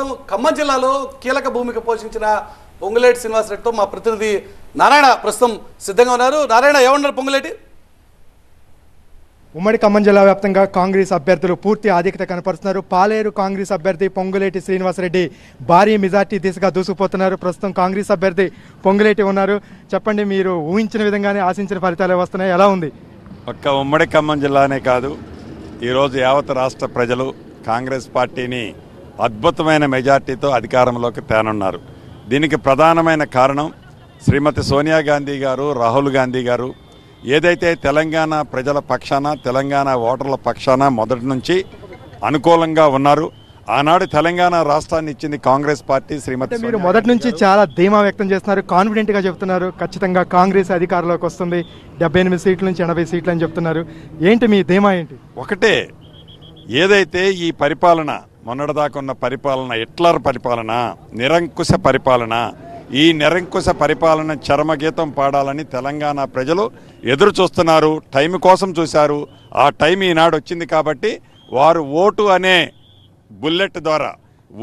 ప్రస్తుతం ఖమ్మం జిల్లాలో కీలక భూమిక పోషించిన పొంగులేటి శ్రీనివాసరెడ్డితో మా ప్రతినిధి నారాయణ ప్రస్తుతం సిద్ధంగా ఉన్నారు. నారాయణ ఏమన్నారు పొంగులేటి? ఉమ్మడి ఖమ్మం జిల్లా వ్యాప్తంగా కాంగ్రెస్ అభ్యర్థులు పూర్తి ఆధిక్యత కనపరుస్తున్నారు. పాలేరు కాంగ్రెస్ అభ్యర్థి పొంగులేటి శ్రీనివాసరెడ్డి భారీ మెజార్టీ దిశగా దూసుకుపోతున్నారు. ప్రస్తుతం కాంగ్రెస్ అభ్యర్థి పొంగులేటి ఉన్నారు. చెప్పండి మీరు ఊహించిన విధంగానే ఆశించిన ఫలితాలు వస్తున్నాయి? ఎలా ఉంది? ఒక్క ఉమ్మడి ఖమ్మం జిల్లానే కాదు ఈరోజు యావత్ రాష్ట్ర ప్రజలు కాంగ్రెస్ పార్టీని అద్భుతమైన మెజార్టీతో అధికారంలోకి తేనున్నారు. దీనికి ప్రధానమైన కారణం శ్రీమతి సోనియా గాంధీ గారు రాహుల్ గాంధీ గారు. ఏదైతే తెలంగాణ ప్రజల పక్షాన తెలంగాణ ఓటర్ల పక్షాన మొదటి నుంచి అనుకూలంగా ఉన్నారు ఆనాడు తెలంగాణ రాష్ట్రాన్ని ఇచ్చింది కాంగ్రెస్ పార్టీ శ్రీమతి మీరు మొదటి నుంచి చాలా ధీమా వ్యక్తం చేస్తున్నారు కాన్ఫిడెంట్గా చెప్తున్నారు ఖచ్చితంగా కాంగ్రెస్ అధికారంలోకి వస్తుంది డెబ్బై ఎనిమిది సీట్ల నుంచి ఎనభై సీట్లు అని చెప్తున్నారు. ఏంటి మీ ధీమా ఏంటి? ఒకటే ఏదైతే ఈ పరిపాలన మొన్నటిదాకా ఉన్న పరిపాలన హిట్లర్ పరిపాలన నిరంకుశ పరిపాలన ఈ నిరంకుశ పరిపాలన చరమగీతం పాడాలని తెలంగాణ ప్రజలు ఎదురు చూస్తున్నారు టైం కోసం చూశారు. ఆ టైం ఈనాడు వచ్చింది కాబట్టి వారు ఓటు అనే బుల్లెట్ ద్వారా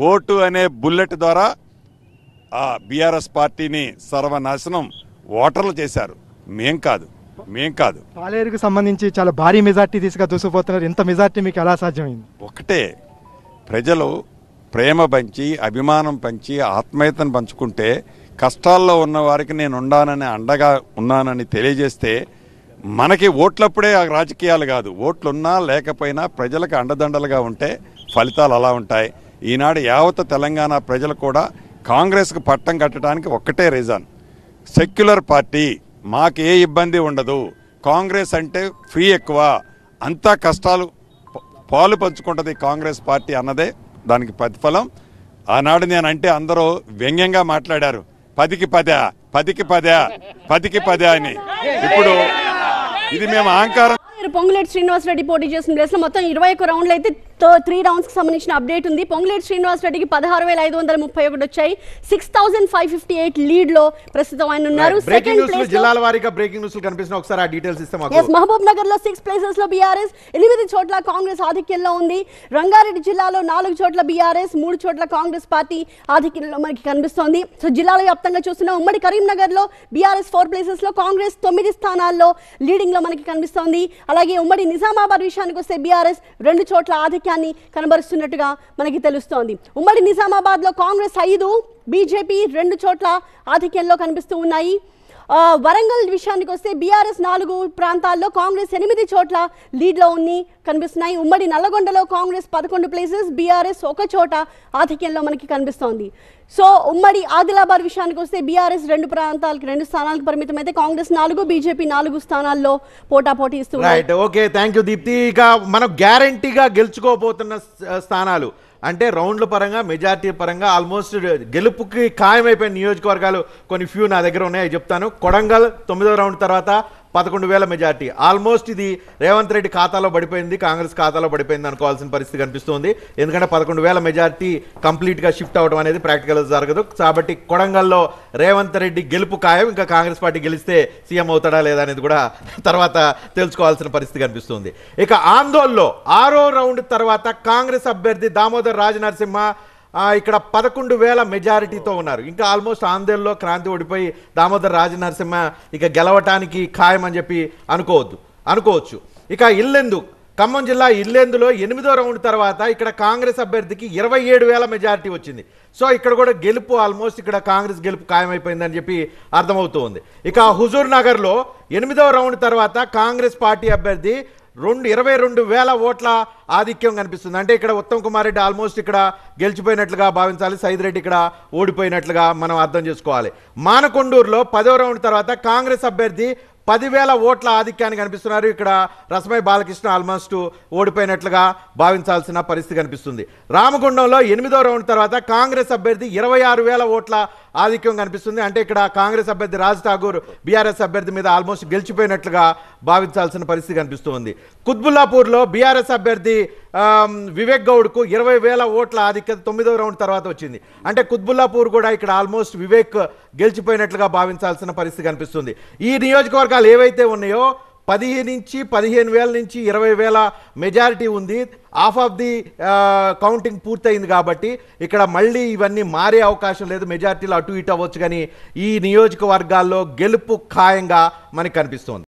ఓటు అనే బుల్లెట్ ద్వారా ఆ బీఆర్ఎస్ పార్టీని సర్వనాశనం ఓటర్లు చేశారు. మేం కాదు మేం కాదు. పాలేరుకు సంబంధించి చాలా భారీ మెజార్టీ దిశగా దూసుకుపోతున్నారు. ఇంత మెజార్టీ మీకు ఎలా సాధ్యమైంది? ఒకటే ప్రజలు ప్రేమ పంచి అభిమానం పంచి ఆత్మీయతను పంచుకుంటే కష్టాల్లో ఉన్న వారికి నేను ఉండానని అండగా ఉన్నానని తెలియజేస్తే మనకి ఓట్లప్పుడే ఆ రాజకీయాలు కాదు. ఓట్లున్నా లేకపోయినా ప్రజలకు అండదండలుగా ఉంటే ఫలితాలు అలా ఉంటాయి. ఈనాడు యావత్ తెలంగాణ ప్రజలు కూడా కాంగ్రెస్కు పట్టం కట్టడానికి ఒక్కటే రీజన్. సెక్యులర్ పార్టీ మాకు ఏ ఇబ్బంది ఉండదు. కాంగ్రెస్ అంటే ఫ్రీ ఎక్కువ. అంతా కష్టాలు పాలు పంచుకుంటుంది కాంగ్రెస్ పార్టీ అన్నదే దానికి ప్రతిఫలం. ఆనాడు నేను అంటే అందరూ వ్యంగ్యంగా మాట్లాడారు. పదికి పదా పదికి పదా పదికి పదా అని. ఇప్పుడు ఇది మేము అహంకారం మీరు పొంగులేటి శ్రీనివాసరెడ్డి పోటీ చేసిన ప్లేస్లో మొత్తం ఇరవై ఒక్క రౌండ్లు అయితే త్రీ రౌండ్స్కి సంబంధించిన అప్డేట్ ఉంది. పొంగులేటి శ్రీనివాస్ రెడ్డికి పదహారు వేల ఐదు వందల ముప్పై ఒకటి వచ్చాయి. Six thousand five fifty eight లీడ్లో ప్రస్తుతం ఆయన ఉన్నారు. సెకండ్ ప్లేస్ జిల్లాల వారీగా బ్రేకింగ్ న్యూస్ కనిపిస్తున్న ఒకసారి ఆ డీటెయిల్స్ ఇస్తే మహబూబ్ నగర్లో సిక్స్ ప్లేసెస్లో బీఆర్ఎస్ ఎనిమిది చోట్ల కాంగ్రెస్ ఆధిక్యంలో ఉంది. రంగారెడ్డి జిల్లాలో నాలుగు చోట్ల బీఆర్ఎస్ మూడు చోట్ల కాంగ్రెస్ పార్టీ ఆధిక్యంలో మనకి కనిపిస్తోంది. సో జిల్లాల వ్యాప్తంగా చూస్తున్న ఉమ్మడి కరీంనగర్లో బీఆర్ఎస్ ఫోర్ ప్లేసెస్లో కాంగ్రెస్ తొమ్మిది స్థానాల్లో లీడింగ్లో మనకి కనిపిస్తోంది. అలాగే ఉమ్మడి నిజామాబాద్ విషయానికి వస్తే బీఆర్ఎస్ రెండు చోట్ల ఆధిక్యాన్ని కనబరుస్తున్నట్టుగా మనకి తెలుస్తోంది. ఉమ్మడి నిజామాబాద్లో కాంగ్రెస్ ఐదు బీజేపీ రెండు చోట్ల ఆధిక్యంలో కనిపిస్తూ ఉన్నాయి. వరంగల్ విషయానికి వస్తే బీఆర్ఎస్ నాలుగు ప్రాంతాల్లో కాంగ్రెస్ ఎనిమిది చోట్ల లీడ్లో ఉన్ని కనిపిస్తున్నాయి. ఉమ్మడి నల్లగొండలో కాంగ్రెస్ పదకొండు ప్లేసెస్ బీఆర్ఎస్ ఒక చోట ఆధిక్యంలో మనకి కనిపిస్తోంది. సో ఉమ్మడి ఆదిలాబాద్ విషయానికి వస్తే బీఆర్ఎస్ రెండు ప్రాంతాలకు రెండు స్థానాలకు పరిమితం అయితే కాంగ్రెస్ నాలుగు బీజేపీ నాలుగు స్థానాల్లో పోటాపోటీ ఇస్తున్నాయి. ఓకే థ్యాంక్ యూ దీప్తి ఇక మనం గ్యారంటీగా గెలుచుకోబోతున్న స్థానాలు. అంటే రౌండ్ల పరంగా మెజార్టీ పరంగా ఆల్మోస్ట్ గెలుపుకి ఖాయమైపోయిన నియోజకవర్గాలు కొన్ని ఫ్యూ నా దగ్గర ఉన్నాయి అవి చెప్తాను. కొడంగల్ తొమ్మిదో రౌండ్ తర్వాత పదకొండు వేల మెజార్టీ. ఆల్మోస్ట్ ఇది రేవంత్ రెడ్డి ఖాతాలో పడిపోయింది కాంగ్రెస్ ఖాతాలో పడిపోయింది అనుకోవాల్సిన పరిస్థితి కనిపిస్తుంది. ఎందుకంటే పదకొండు వేల మెజార్టీ కంప్లీట్గా షిఫ్ట్ అవడం అనేది ప్రాక్టికల్ జరగదు. కాబట్టి కొడంగల్లో రేవంత్ రెడ్డి గెలుపు ఖాయం ఇంకా కాంగ్రెస్ పార్టీ గెలిస్తే సీఎం అవుతాడా లేదా అనేది కూడా తర్వాత తెలుసుకోవాల్సిన పరిస్థితి కనిపిస్తుంది. ఇక ఆందోళనలో ఆరో రౌండ్ తర్వాత కాంగ్రెస్ అభ్యర్థి దామోదర్ రాజనరసింహ ఇక్కడ పదకొండు వేల మెజారిటీతో ఉన్నారు. ఇంకా ఆల్మోస్ట్ ఆంధ్రలో క్రాంతి ఓడిపోయి దామోదర్ రాజనరసింహ ఇక గెలవటానికి ఖాయం అని చెప్పి అనుకోవద్దు. అనుకోవచ్చు. ఇక ఇల్లెందు ఖమ్మం జిల్లా ఇల్లెందులో ఎనిమిదో రౌండ్ తర్వాత ఇక్కడ కాంగ్రెస్ అభ్యర్థికి ఇరవై ఏడు వేల మెజారిటీ వచ్చింది. సో ఇక్కడ కూడా గెలుపు ఆల్మోస్ట్ ఇక్కడ కాంగ్రెస్ గెలుపు ఖాయమైపోయిందని చెప్పి అర్థమవుతోంది. ఇక హుజూర్ నగర్లో ఎనిమిదో రౌండ్ తర్వాత కాంగ్రెస్ పార్టీ అభ్యర్థి రెండు ఇరవై రెండు వేల ఓట్ల ఆధిక్యం కనిపిస్తుంది. అంటే ఇక్కడ ఉత్తమ్ కుమార్ రెడ్డి ఆల్మోస్ట్ ఇక్కడ గెలిచిపోయినట్లుగా భావించాలి. సైద్ రెడ్డి ఇక్కడ ఓడిపోయినట్లుగా మనం అర్థం చేసుకోవాలి. మానకొండూరులో పదో రౌండ్ తర్వాత కాంగ్రెస్ అభ్యర్థి పదివేల ఓట్ల ఆధిక్యాన్ని కనిపిస్తున్నారు. ఇక్కడ రసమై బాలకృష్ణ ఆల్మోస్ట్ ఓడిపోయినట్లుగా భావించాల్సిన పరిస్థితి కనిపిస్తుంది. రామగుండంలో ఎనిమిదో రౌండ్ తర్వాత కాంగ్రెస్ అభ్యర్థి ఇరవై ఆరు వేల ఓట్ల ఆధిక్యం కనిపిస్తుంది. అంటే ఇక్కడ కాంగ్రెస్ అభ్యర్థి రాజ్ ఠాగూర్ బీఆర్ఎస్ అభ్యర్థి మీద ఆల్మోస్ట్ గెలిచిపోయినట్లుగా భావించాల్సిన పరిస్థితి కనిపిస్తుంది. కుత్బుల్లాపూర్లో బీఆర్ఎస్ అభ్యర్థి వివేక్ గౌడ్కు ఇరవై వేల ఓట్ల ఆధిక్యత తొమ్మిదో రౌండ్ తర్వాత వచ్చింది. అంటే కుత్బుల్లాపూర్ కూడా ఇక్కడ ఆల్మోస్ట్ వివేక్ గెలిచిపోయినట్లుగా భావించాల్సిన పరిస్థితి కనిపిస్తుంది. ఈ నియోజకవర్గాలు ఏవైతే ఉన్నాయో పదిహేను నుంచి పదిహేను వేల నుంచి ఇరవై వేల మెజారిటీ ఉంది. హాఫ్ ఆఫ్ ది కౌంటింగ్ పూర్తయింది కాబట్టి ఇక్కడ మళ్ళీ ఇవన్నీ మారే అవకాశం లేదు. మెజారిటీలో అటు ఇటు అవ్వచ్చు కానీ ఈ నియోజకవర్గాల్లో గెలుపు ఖాయంగా మనకు కనిపిస్తోంది.